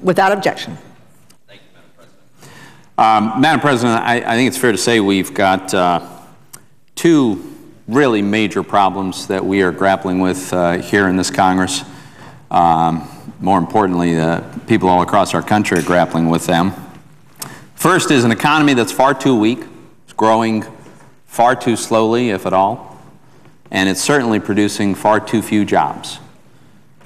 Without objection. Thank you, Madam President. Um, Madam President, I, I, think it's fair to say we've got uh, two really major problems that we are grappling with uh, here in this Congress. Um, more importantly, the people all across our country are grappling with them. First is an economy that's far too weak. It's growing far too slowly, if at all, and it's certainly producing far too few jobs.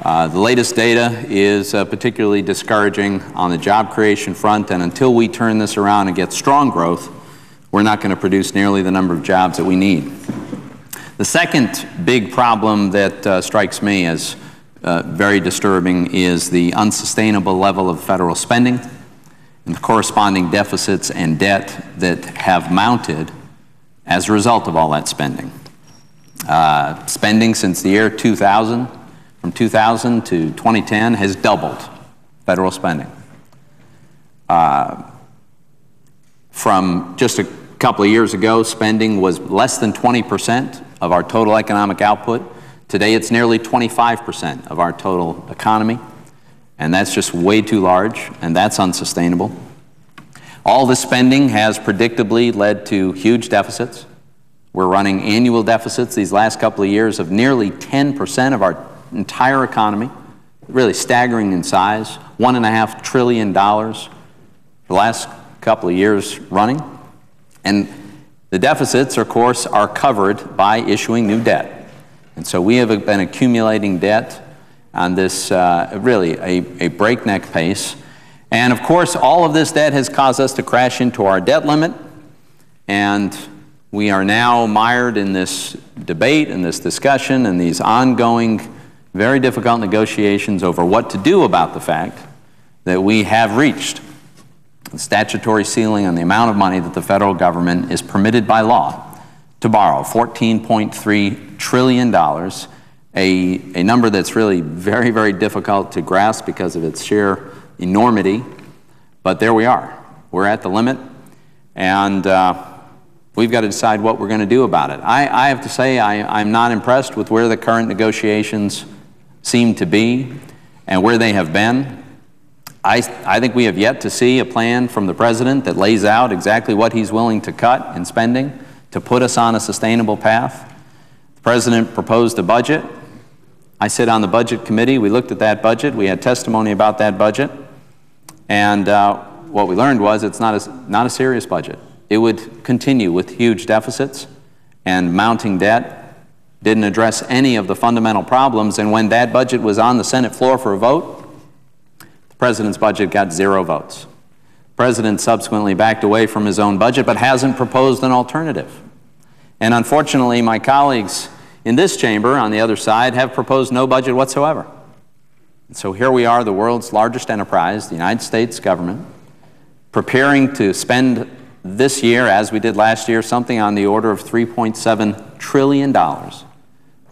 Uh, the latest data is uh, particularly discouraging on the job creation front, and until we turn this around and get strong growth, we're not going to produce nearly the number of jobs that we need. The second big problem that uh, strikes me as uh, very disturbing is the unsustainable level of federal spending and the corresponding deficits and debt that have mounted as a result of all that spending. Uh, spending since the year 2000 from 2000 to 2010 has doubled federal spending. Uh, from just a couple of years ago, spending was less than 20% of our total economic output. Today, it's nearly 25% of our total economy, and that's just way too large, and that's unsustainable. All this spending has predictably led to huge deficits. We're running annual deficits these last couple of years of nearly 10% of our entire economy, really staggering in size, one and a half trillion dollars the last couple of years running. And the deficits, of course, are covered by issuing new debt. And so we have been accumulating debt on this uh, really a, a breakneck pace. And of course, all of this debt has caused us to crash into our debt limit. And we are now mired in this debate and this discussion and these ongoing very difficult negotiations over what to do about the fact that we have reached the statutory ceiling on the amount of money that the federal government is permitted by law to borrow $14.3 trillion, a, a number that's really very, very difficult to grasp because of its sheer enormity. But there we are. We're at the limit, and uh, we've got to decide what we're going to do about it. I, I have to say, I, I'm not impressed with where the current negotiations seem to be and where they have been. I, I think we have yet to see a plan from the President that lays out exactly what he's willing to cut in spending to put us on a sustainable path. The President proposed a budget. I sit on the Budget Committee. We looked at that budget. We had testimony about that budget. And uh, what we learned was it's not a, not a serious budget. It would continue with huge deficits and mounting debt didn't address any of the fundamental problems, and when that budget was on the Senate floor for a vote, the president's budget got zero votes. The president subsequently backed away from his own budget, but hasn't proposed an alternative. And unfortunately, my colleagues in this chamber on the other side have proposed no budget whatsoever. And so here we are, the world's largest enterprise, the United States government, preparing to spend this year, as we did last year, something on the order of $3.7 trillion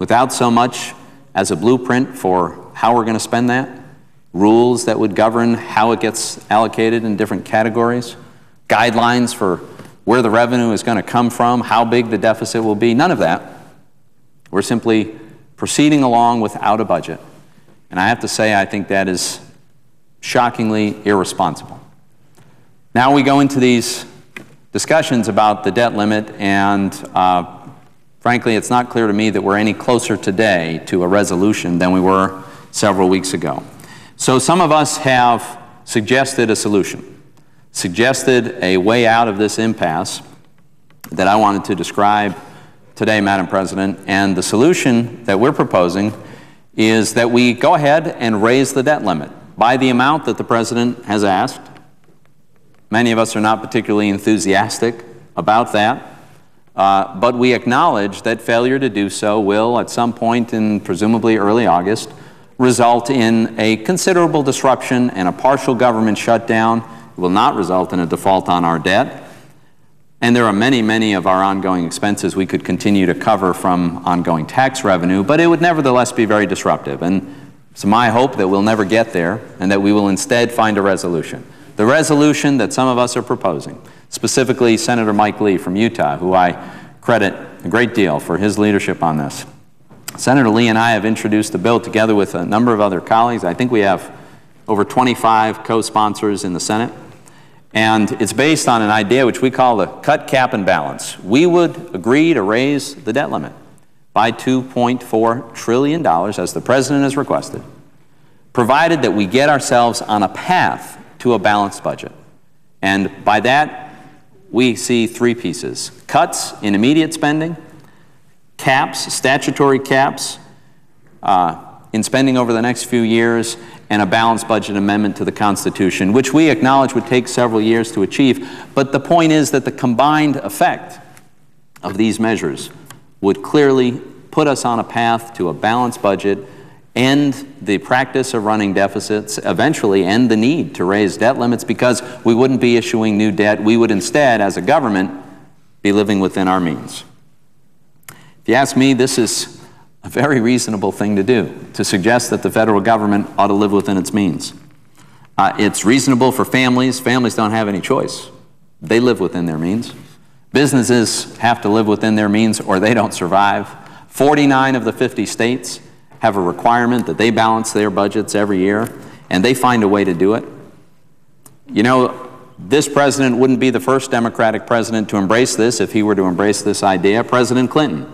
without so much as a blueprint for how we're going to spend that, rules that would govern how it gets allocated in different categories, guidelines for where the revenue is going to come from, how big the deficit will be, none of that. We're simply proceeding along without a budget. And I have to say, I think that is shockingly irresponsible. Now we go into these discussions about the debt limit, and uh, frankly, it's not clear to me that we're any closer today to a resolution than we were several weeks ago. So some of us have suggested a solution, suggested a way out of this impasse that I wanted to describe today, Madam President. And the solution that we're proposing is that we go ahead and raise the debt limit by the amount that the President has asked, Many of us are not particularly enthusiastic about that, uh, but we acknowledge that failure to do so will, at some point in presumably early August, result in a considerable disruption and a partial government shutdown. It will not result in a default on our debt. And there are many, many of our ongoing expenses we could continue to cover from ongoing tax revenue, but it would nevertheless be very disruptive. And it's my hope that we'll never get there and that we will instead find a resolution. The resolution that some of us are proposing, specifically Senator Mike Lee from Utah, who I credit a great deal for his leadership on this. Senator Lee and I have introduced the bill together with a number of other colleagues. I think we have over 25 co-sponsors in the Senate. And it's based on an idea which we call the cut, cap, and balance. We would agree to raise the debt limit by $2.4 trillion, as the President has requested, provided that we get ourselves on a path to a balanced budget. And by that, we see three pieces cuts in immediate spending, caps, statutory caps uh, in spending over the next few years, and a balanced budget amendment to the Constitution, which we acknowledge would take several years to achieve. But the point is that the combined effect of these measures would clearly put us on a path to a balanced budget, end the practice of running deficits, eventually end the need to raise debt limits because we wouldn't be issuing new debt. We would instead, as a government, be living within our means. If you ask me, this is a very reasonable thing to do, to suggest that the federal government ought to live within its means. Uh, it's reasonable for families. Families don't have any choice. They live within their means. Businesses have to live within their means or they don't survive. 49 of the 50 states have a requirement that they balance their budgets every year, and they find a way to do it. You know, this president wouldn't be the first Democratic president to embrace this if he were to embrace this idea. President Clinton,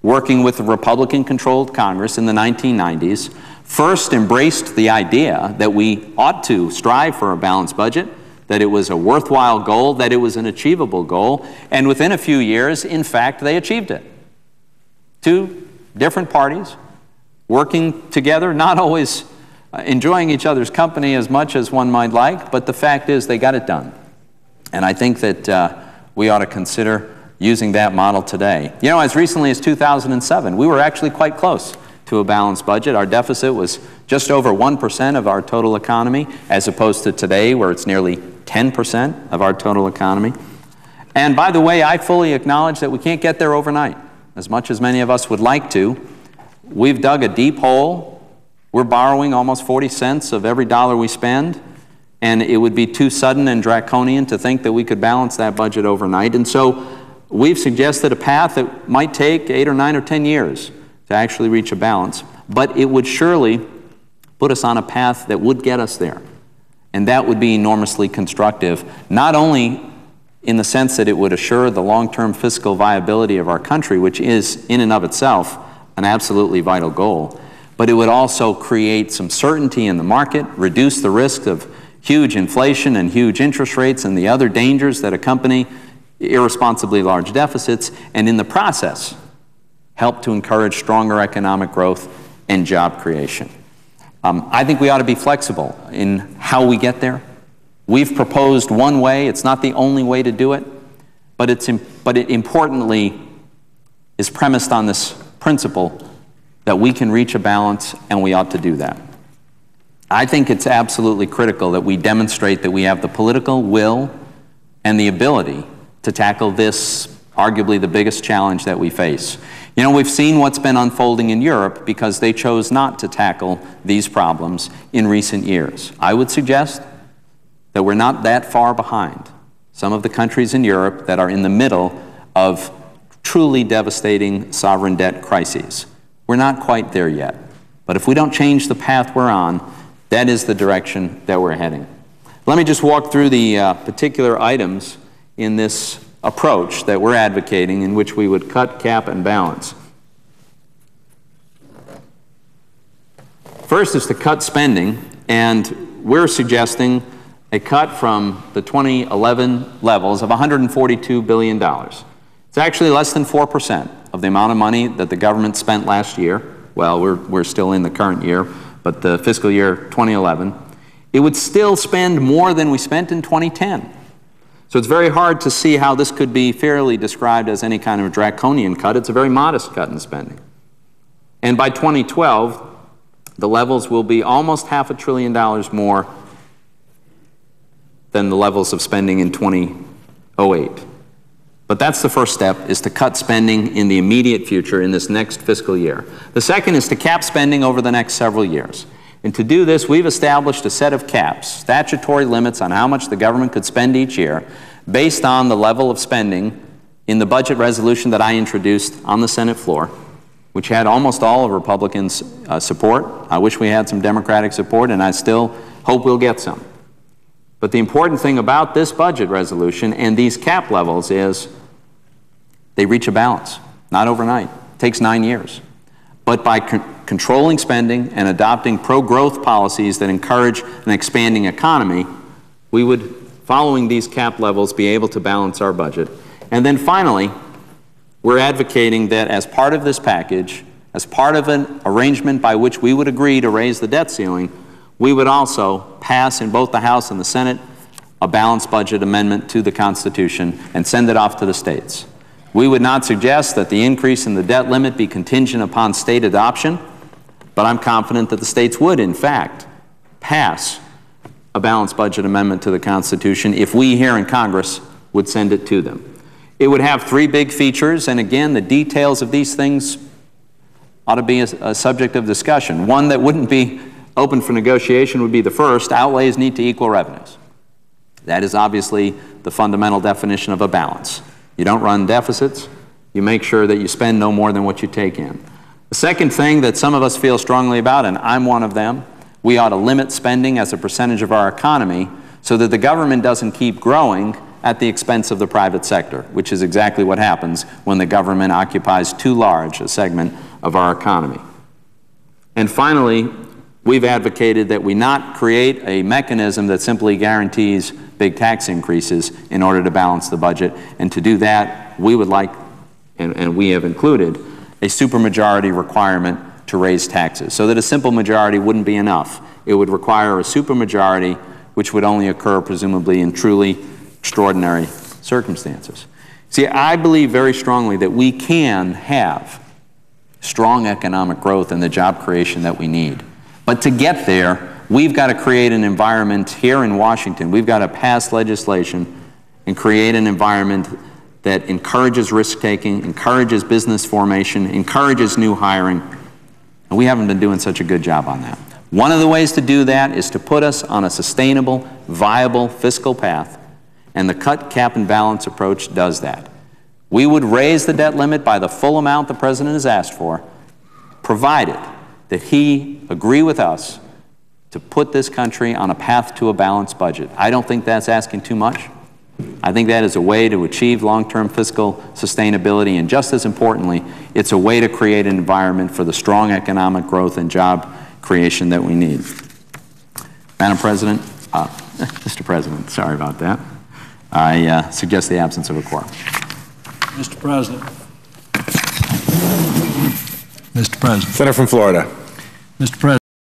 working with the Republican controlled Congress in the 1990s, first embraced the idea that we ought to strive for a balanced budget that it was a worthwhile goal, that it was an achievable goal, and within a few years, in fact, they achieved it. Two different parties working together, not always uh, enjoying each other's company as much as one might like, but the fact is they got it done. And I think that uh, we ought to consider using that model today. You know, as recently as 2007, we were actually quite close to a balanced budget. Our deficit was just over 1% of our total economy, as opposed to today, where it's nearly 10% of our total economy. And by the way, I fully acknowledge that we can't get there overnight, as much as many of us would like to. We've dug a deep hole. We're borrowing almost 40 cents of every dollar we spend, and it would be too sudden and draconian to think that we could balance that budget overnight. And so we've suggested a path that might take eight or nine or 10 years to actually reach a balance, but it would surely put us on a path that would get us there. And that would be enormously constructive, not only in the sense that it would assure the long term fiscal viability of our country, which is, in and of itself, an absolutely vital goal, but it would also create some certainty in the market, reduce the risk of huge inflation and huge interest rates and the other dangers that accompany irresponsibly large deficits, and in the process, help to encourage stronger economic growth and job creation. Um, I think we ought to be flexible in how we get there. We've proposed one way, it's not the only way to do it, but, it's, but it importantly is premised on this principle that we can reach a balance and we ought to do that. I think it's absolutely critical that we demonstrate that we have the political will and the ability to tackle this, arguably the biggest challenge that we face. You know, we've seen what's been unfolding in Europe because they chose not to tackle these problems in recent years. I would suggest that we're not that far behind some of the countries in Europe that are in the middle of truly devastating sovereign debt crises. We're not quite there yet. But if we don't change the path we're on, that is the direction that we're heading. Let me just walk through the uh, particular items in this approach that we're advocating in which we would cut, cap, and balance. First is to cut spending, and we're suggesting a cut from the 2011 levels of $142 billion. It's actually less than 4% of the amount of money that the government spent last year. Well, we're, we're still in the current year, but the fiscal year 2011. It would still spend more than we spent in 2010. So it's very hard to see how this could be fairly described as any kind of draconian cut. It's a very modest cut in spending. And by 2012, the levels will be almost half a trillion dollars more than the levels of spending in 2008. But that's the first step, is to cut spending in the immediate future in this next fiscal year. The second is to cap spending over the next several years. And to do this, we've established a set of caps, statutory limits on how much the government could spend each year, based on the level of spending in the budget resolution that I introduced on the Senate floor, which had almost all of Republicans' uh, support. I wish we had some Democratic support, and I still hope we'll get some. But the important thing about this budget resolution and these cap levels is they reach a balance, not overnight. It takes nine years. But by con- controlling spending and adopting pro-growth policies that encourage an expanding economy, we would, following these cap levels, be able to balance our budget. And then finally, we're advocating that as part of this package, as part of an arrangement by which we would agree to raise the debt ceiling, we would also pass in both the House and the Senate a balanced budget amendment to the Constitution and send it off to the states. We would not suggest that the increase in the debt limit be contingent upon state adoption, but I'm confident that the states would, in fact, pass a balanced budget amendment to the Constitution if we here in Congress would send it to them. It would have three big features, and again, the details of these things ought to be a, a subject of discussion. One that wouldn't be open for negotiation would be the first outlays need to equal revenues. That is obviously the fundamental definition of a balance. You don't run deficits, you make sure that you spend no more than what you take in. The second thing that some of us feel strongly about, and I'm one of them, we ought to limit spending as a percentage of our economy so that the government doesn't keep growing at the expense of the private sector, which is exactly what happens when the government occupies too large a segment of our economy. And finally, we've advocated that we not create a mechanism that simply guarantees big tax increases in order to balance the budget. And to do that, we would like, and, and we have included, a supermajority requirement to raise taxes, so that a simple majority wouldn't be enough. It would require a supermajority, which would only occur presumably in truly extraordinary circumstances. See, I believe very strongly that we can have strong economic growth and the job creation that we need. But to get there, we've got to create an environment here in Washington. We've got to pass legislation and create an environment that encourages risk taking, encourages business formation, encourages new hiring. And we haven't been doing such a good job on that. One of the ways to do that is to put us on a sustainable, viable fiscal path, and the cut, cap, and balance approach does that. We would raise the debt limit by the full amount the President has asked for, provided that he agree with us to put this country on a path to a balanced budget. I don't think that's asking too much. I think that is a way to achieve long-term fiscal sustainability, and just as importantly, it's a way to create an environment for the strong economic growth and job creation that we need. Madam President, uh, Mr. President, sorry about that. I uh, suggest the absence of a quorum. Mr. President. Mr. President. Senator from Florida. Mr. President.